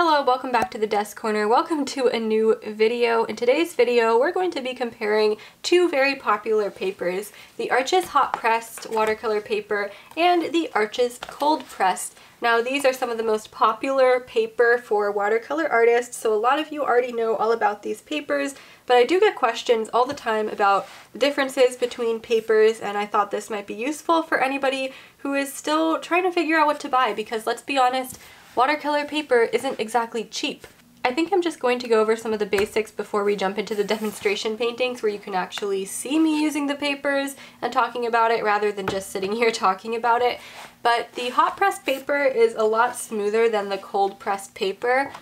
Hello, welcome back to the Desk Corner. Welcome to a new video. In today's video, we're going to be comparing two very popular papers, the Arches Hot Pressed Watercolor Paper and the Arches Cold Pressed. Now these are some of the most popular paper for watercolor artists, so a lot of you already know all about these papers, but I do get questions all the time about the differences between papers and I thought this might be useful for anybody who is still trying to figure out what to buy because let's be honest, watercolor paper isn't exactly cheap. I think I'm just going to go over some of the basics before we jump into the demonstration paintings where you can actually see me using the papers and talking about it rather than just sitting here talking about it. But the hot pressed paper is a lot smoother than the cold pressed paper.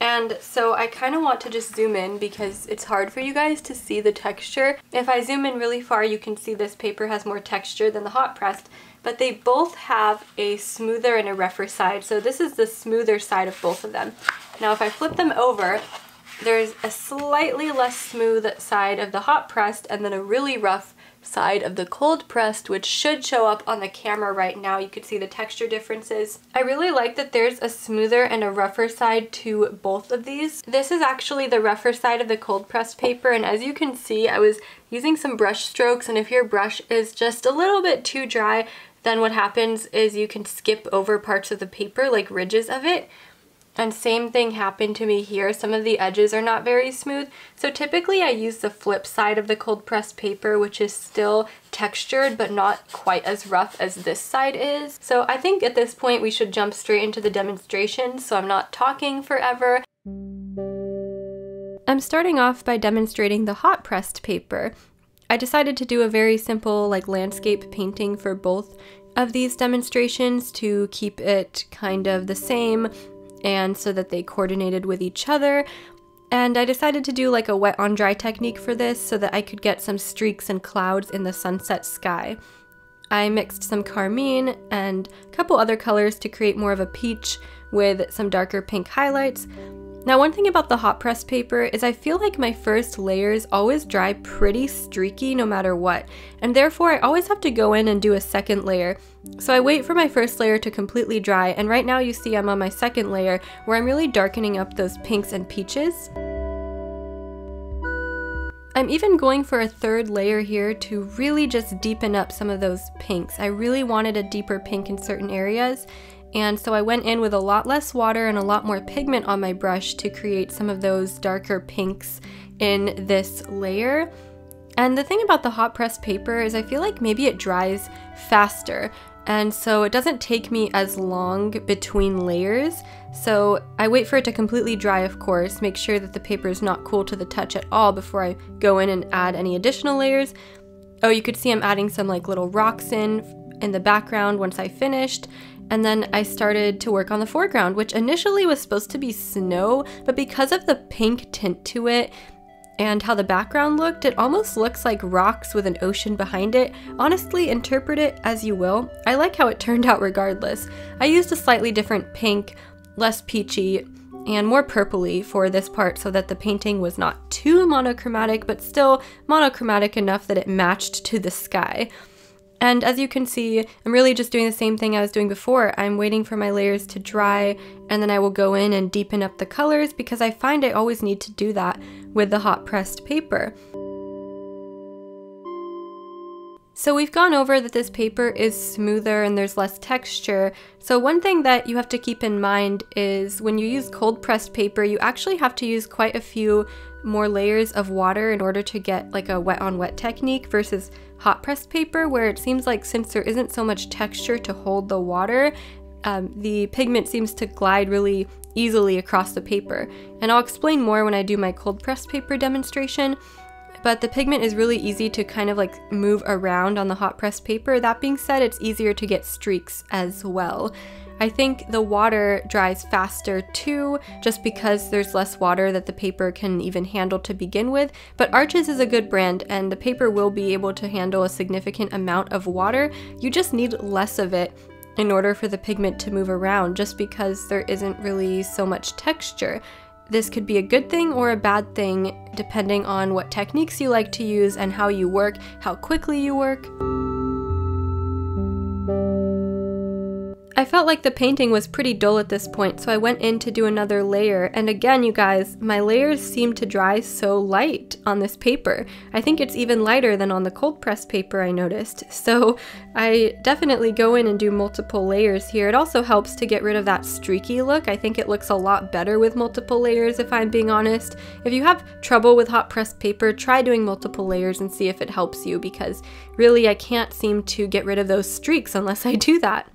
And so I kind of want to just zoom in because it's hard for you guys to see the texture. If I zoom in really far, you can see this paper has more texture than the hot pressed, but they both have a smoother and a rougher side. So this is the smoother side of both of them. Now if I flip them over, there's a slightly less smooth side of the hot pressed and then a really rough side of the cold pressed, which should show up on the camera right now. You could see the texture differences. I really like that there's a smoother and a rougher side to both of these. This is actually the rougher side of the cold pressed paper, and as you can see, I was using some brush strokes, and if your brush is just a little bit too dry, then what happens is you can skip over parts of the paper, like ridges of it, and same thing happened to me here. Some of the edges are not very smooth. So typically I use the flip side of the cold pressed paper, which is still textured, but not quite as rough as this side is. So I think at this point we should jump straight into the demonstration so I'm not talking forever. I'm starting off by demonstrating the hot pressed paper. I decided to do a very simple like landscape painting for both of these demonstrations to keep it kind of the same and so that they coordinated with each other. And I decided to do like a wet on dry technique for this so that I could get some streaks and clouds in the sunset sky. I mixed some carmine and a couple other colors to create more of a peach with some darker pink highlights. Now one thing about the hot press paper is I feel like my first layers always dry pretty streaky no matter what, and therefore I always have to go in and do a second layer. So I wait for my first layer to completely dry, and right now you see I'm on my second layer where I'm really darkening up those pinks and peaches. I'm even going for a third layer here to really just deepen up some of those pinks. I really wanted a deeper pink in certain areas, and so I went in with a lot less water and a lot more pigment on my brush to create some of those darker pinks in this layer. And the thing about the hot press paper is I feel like maybe it dries faster. And so it doesn't take me as long between layers. So I wait for it to completely dry, of course, make sure that the paper is not cool to the touch at all before I go in and add any additional layers. Oh, you could see I'm adding some like little rocks in in the background once I finished. And then I started to work on the foreground, which initially was supposed to be snow, but because of the pink tint to it and how the background looked, it almost looks like rocks with an ocean behind it. Honestly, interpret it as you will. I like how it turned out regardless. I used a slightly different pink, less peachy, and more purpley for this part so that the painting was not too monochromatic, but still monochromatic enough that it matched to the sky. And as you can see, I'm really just doing the same thing I was doing before. I'm waiting for my layers to dry and then I will go in and deepen up the colors because I find I always need to do that with the hot pressed paper. So we've gone over that this paper is smoother and there's less texture. So one thing that you have to keep in mind is when you use cold pressed paper, you actually have to use quite a few more layers of water in order to get like a wet on wet technique versus hot pressed paper where it seems like since there isn't so much texture to hold the water, um, the pigment seems to glide really easily across the paper. And I'll explain more when I do my cold pressed paper demonstration, but the pigment is really easy to kind of like move around on the hot pressed paper. That being said, it's easier to get streaks as well. I think the water dries faster too, just because there's less water that the paper can even handle to begin with, but Arches is a good brand and the paper will be able to handle a significant amount of water. You just need less of it in order for the pigment to move around just because there isn't really so much texture. This could be a good thing or a bad thing depending on what techniques you like to use and how you work, how quickly you work. Felt like the painting was pretty dull at this point, so I went in to do another layer. And again, you guys, my layers seem to dry so light on this paper. I think it's even lighter than on the cold press paper I noticed. So I definitely go in and do multiple layers here. It also helps to get rid of that streaky look. I think it looks a lot better with multiple layers if I'm being honest. If you have trouble with hot pressed paper, try doing multiple layers and see if it helps you because really I can't seem to get rid of those streaks unless I do that.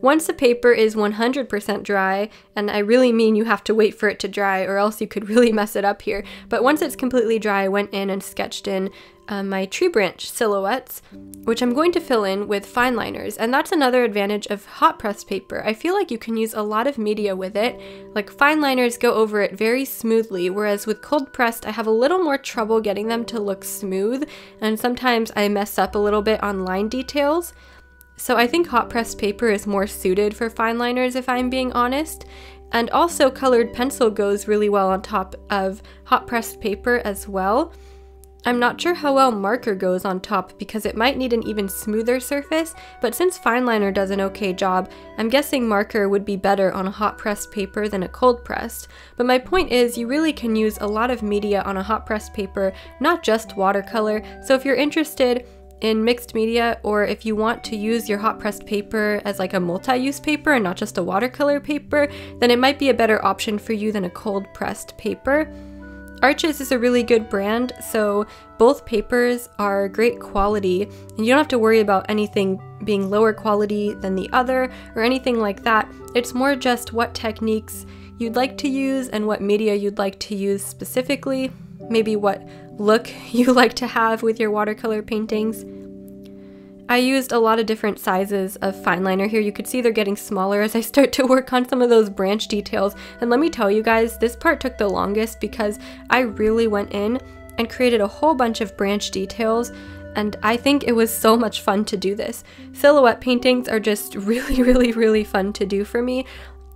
Once the paper is 100% dry, and I really mean you have to wait for it to dry or else you could really mess it up here, but once it's completely dry, I went in and sketched in uh, my tree branch silhouettes, which I'm going to fill in with fine liners. And that's another advantage of hot pressed paper. I feel like you can use a lot of media with it. Like fine liners go over it very smoothly, whereas with cold pressed, I have a little more trouble getting them to look smooth. And sometimes I mess up a little bit on line details. So I think hot pressed paper is more suited for fine liners if I'm being honest. And also colored pencil goes really well on top of hot pressed paper as well. I'm not sure how well marker goes on top because it might need an even smoother surface, but since fine liner does an okay job, I'm guessing marker would be better on a hot pressed paper than a cold pressed. But my point is you really can use a lot of media on a hot pressed paper, not just watercolor, so if you're interested, in mixed media or if you want to use your hot pressed paper as like a multi-use paper and not just a watercolor paper, then it might be a better option for you than a cold pressed paper. Arches is a really good brand, so both papers are great quality, and you don't have to worry about anything being lower quality than the other or anything like that. It's more just what techniques you'd like to use and what media you'd like to use specifically, maybe what look you like to have with your watercolor paintings. I used a lot of different sizes of fine liner here. You could see they're getting smaller as I start to work on some of those branch details. And let me tell you guys, this part took the longest because I really went in and created a whole bunch of branch details and I think it was so much fun to do this. Silhouette paintings are just really, really, really fun to do for me.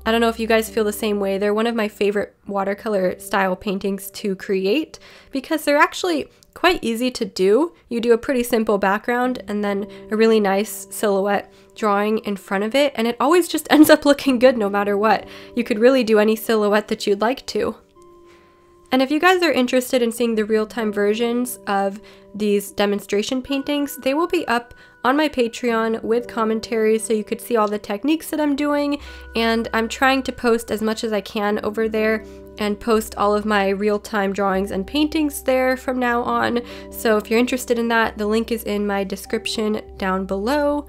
I don't know if you guys feel the same way. They're one of my favorite watercolor style paintings to create because they're actually quite easy to do. You do a pretty simple background and then a really nice silhouette drawing in front of it, and it always just ends up looking good no matter what. You could really do any silhouette that you'd like to. And if you guys are interested in seeing the real-time versions of these demonstration paintings, they will be up on my Patreon with commentary so you could see all the techniques that I'm doing. And I'm trying to post as much as I can over there and post all of my real-time drawings and paintings there from now on. So if you're interested in that, the link is in my description down below.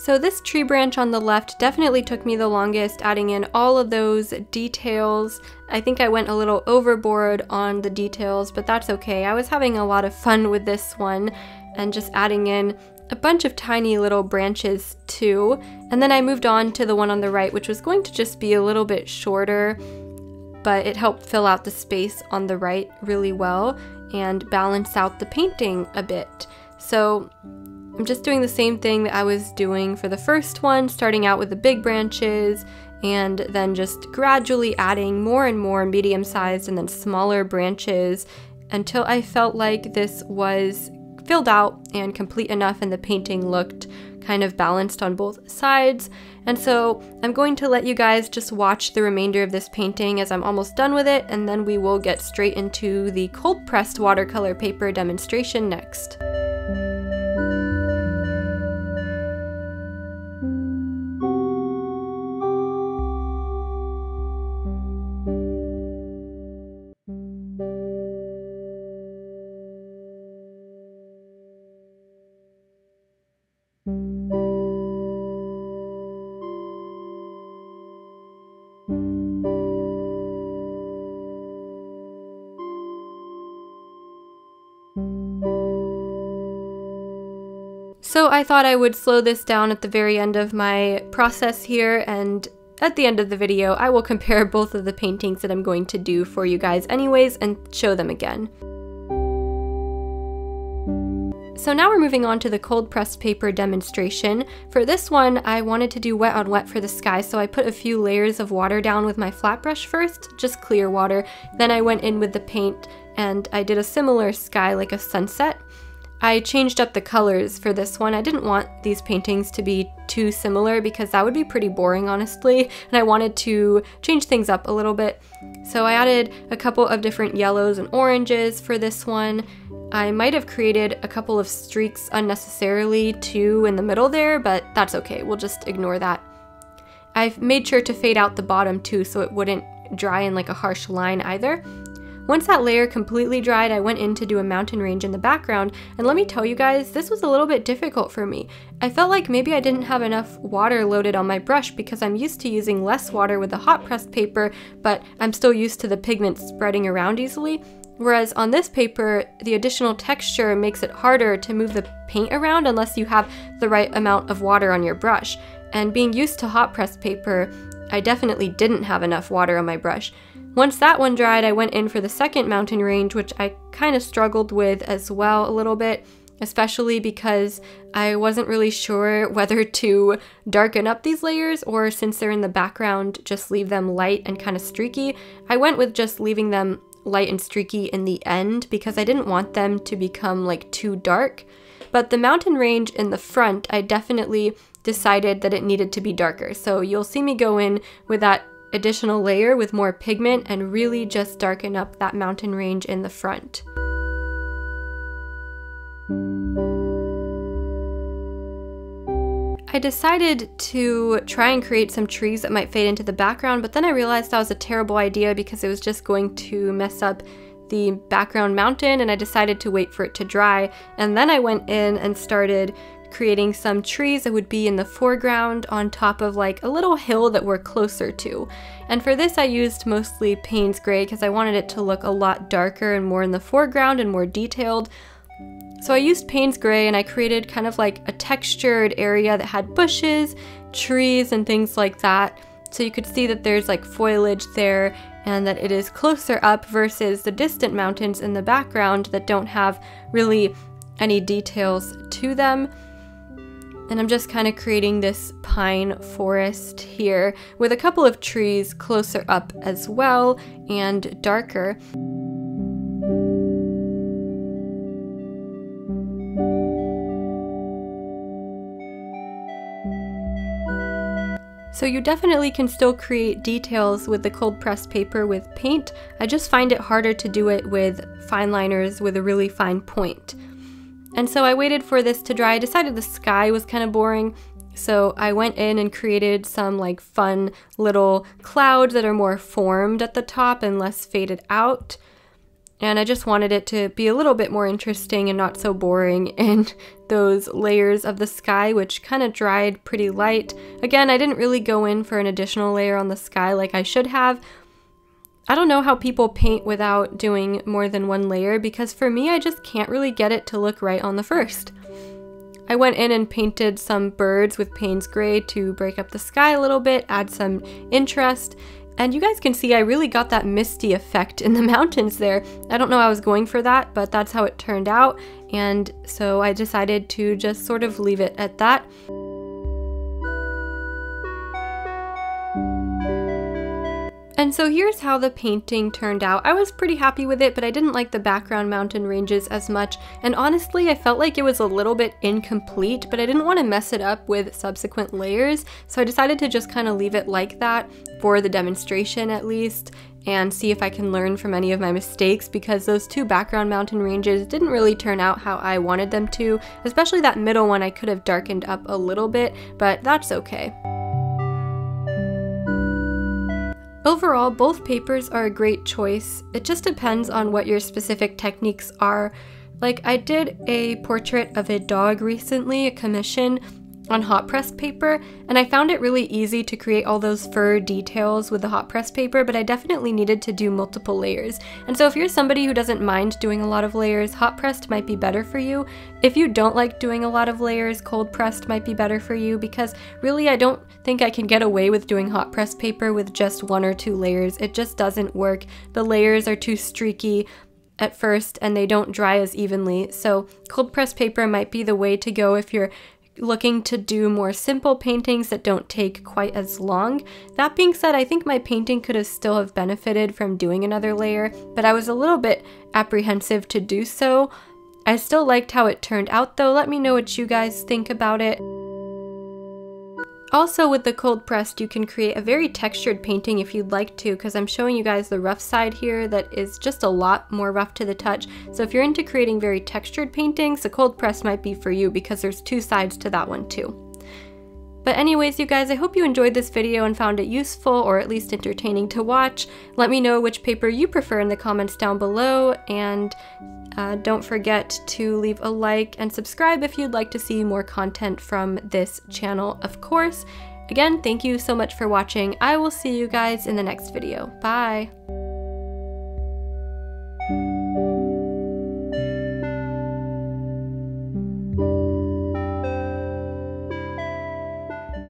So this tree branch on the left definitely took me the longest adding in all of those details. I think I went a little overboard on the details, but that's okay. I was having a lot of fun with this one and just adding in a bunch of tiny little branches too. And then I moved on to the one on the right, which was going to just be a little bit shorter, but it helped fill out the space on the right really well and balance out the painting a bit. So I'm just doing the same thing that I was doing for the first one, starting out with the big branches and then just gradually adding more and more medium sized and then smaller branches until I felt like this was filled out and complete enough and the painting looked kind of balanced on both sides. And so I'm going to let you guys just watch the remainder of this painting as I'm almost done with it and then we will get straight into the cold pressed watercolor paper demonstration next. So I thought I would slow this down at the very end of my process here and at the end of the video I will compare both of the paintings that I'm going to do for you guys anyways and show them again. So now we're moving on to the cold pressed paper demonstration. For this one, I wanted to do wet on wet for the sky, so I put a few layers of water down with my flat brush first, just clear water. Then I went in with the paint and I did a similar sky like a sunset. I changed up the colors for this one. I didn't want these paintings to be too similar because that would be pretty boring, honestly, and I wanted to change things up a little bit. So I added a couple of different yellows and oranges for this one. I might have created a couple of streaks unnecessarily too in the middle there, but that's okay. We'll just ignore that. I've made sure to fade out the bottom too so it wouldn't dry in like a harsh line either. Once that layer completely dried, I went in to do a mountain range in the background, and let me tell you guys, this was a little bit difficult for me. I felt like maybe I didn't have enough water loaded on my brush because I'm used to using less water with the hot pressed paper, but I'm still used to the pigment spreading around easily. Whereas on this paper, the additional texture makes it harder to move the paint around unless you have the right amount of water on your brush. And being used to hot pressed paper, I definitely didn't have enough water on my brush. Once that one dried, I went in for the second mountain range, which I kind of struggled with as well a little bit, especially because I wasn't really sure whether to darken up these layers or since they're in the background, just leave them light and kind of streaky. I went with just leaving them light and streaky in the end because I didn't want them to become like too dark. But the mountain range in the front, I definitely decided that it needed to be darker. So you'll see me go in with that additional layer with more pigment and really just darken up that mountain range in the front. I decided to try and create some trees that might fade into the background, but then I realized that was a terrible idea because it was just going to mess up the background mountain and I decided to wait for it to dry. And then I went in and started creating some trees that would be in the foreground on top of like a little hill that we're closer to. And for this I used mostly Payne's Gray because I wanted it to look a lot darker and more in the foreground and more detailed. So I used Payne's Gray and I created kind of like a textured area that had bushes, trees, and things like that. So you could see that there's like foliage there and that it is closer up versus the distant mountains in the background that don't have really any details to them. And I'm just kind of creating this pine forest here with a couple of trees closer up as well and darker. So you definitely can still create details with the cold pressed paper with paint. I just find it harder to do it with fine liners with a really fine point. And so I waited for this to dry. I decided the sky was kind of boring, so I went in and created some like fun little clouds that are more formed at the top and less faded out. And I just wanted it to be a little bit more interesting and not so boring in those layers of the sky, which kind of dried pretty light. Again, I didn't really go in for an additional layer on the sky like I should have, I don't know how people paint without doing more than one layer because for me, I just can't really get it to look right on the first. I went in and painted some birds with Payne's Gray to break up the sky a little bit, add some interest, and you guys can see I really got that misty effect in the mountains there. I don't know I was going for that, but that's how it turned out, and so I decided to just sort of leave it at that. And so here's how the painting turned out. I was pretty happy with it, but I didn't like the background mountain ranges as much, and honestly I felt like it was a little bit incomplete, but I didn't want to mess it up with subsequent layers, so I decided to just kind of leave it like that for the demonstration at least, and see if I can learn from any of my mistakes because those two background mountain ranges didn't really turn out how I wanted them to, especially that middle one I could have darkened up a little bit, but that's okay. Overall, both papers are a great choice. It just depends on what your specific techniques are. Like, I did a portrait of a dog recently, a commission, on hot pressed paper, and I found it really easy to create all those fur details with the hot pressed paper, but I definitely needed to do multiple layers. And so if you're somebody who doesn't mind doing a lot of layers, hot pressed might be better for you. If you don't like doing a lot of layers, cold pressed might be better for you because really I don't think I can get away with doing hot pressed paper with just one or two layers. It just doesn't work. The layers are too streaky at first and they don't dry as evenly. So cold pressed paper might be the way to go if you're looking to do more simple paintings that don't take quite as long. That being said, I think my painting could have still have benefited from doing another layer, but I was a little bit apprehensive to do so. I still liked how it turned out though. Let me know what you guys think about it. Also with the cold pressed you can create a very textured painting if you'd like to because I'm showing you guys the rough side here that is just a lot more rough to the touch. So if you're into creating very textured paintings, the cold press might be for you because there's two sides to that one too. But anyways, you guys, I hope you enjoyed this video and found it useful or at least entertaining to watch. Let me know which paper you prefer in the comments down below, and uh, don't forget to leave a like and subscribe if you'd like to see more content from this channel, of course. Again, thank you so much for watching. I will see you guys in the next video. Bye!